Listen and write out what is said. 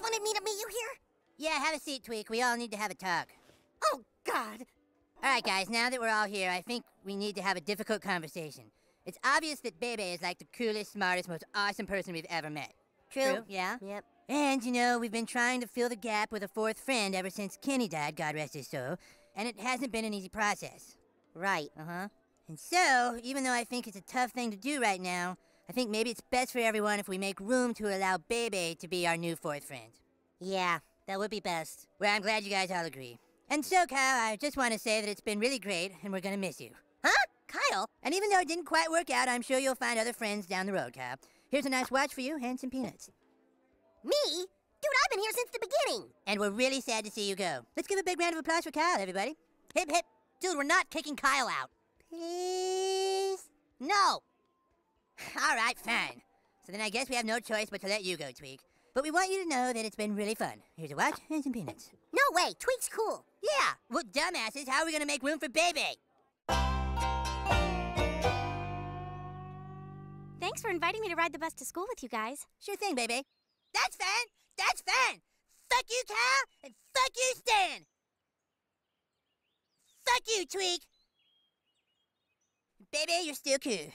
wanted me to meet you here? Yeah, have a seat, Tweek. We all need to have a talk. Oh, God. All right, guys, now that we're all here, I think we need to have a difficult conversation. It's obvious that Bebe is like the coolest, smartest, most awesome person we've ever met. True. Yeah? Yep. And, you know, we've been trying to fill the gap with a fourth friend ever since Kenny died, God rest his soul, and it hasn't been an easy process. Right. Uh huh. And so, even though I think it's a tough thing to do right now, I think maybe it's best for everyone if we make room to allow Bebe to be our new fourth friend. Yeah, that would be best. Well, I'm glad you guys all agree. And so, Kyle, I just want to say that it's been really great, and we're gonna miss you. Huh? Kyle? And even though it didn't quite work out, I'm sure you'll find other friends down the road, Kyle. Here's a nice watch for you and some peanuts. Me? Dude, I've been here since the beginning. And we're really sad to see you go. Let's give a big round of applause for Kyle, everybody. Hip hip. Dude, we're not kicking Kyle out. Please? No. All right, fine. So then I guess we have no choice but to let you go, Tweek. But we want you to know that it's been really fun. Here's a watch and some peanuts. No way. Tweek's cool. Yeah, well, dumbasses, how are we gonna make room for Bebe? Thanks for inviting me to ride the bus to school with you guys. Sure thing, baby. That's fine. That's fine. Fuck you, Kyle, and fuck you, Stan. Fuck you, Tweek. Bebe, you're still cool.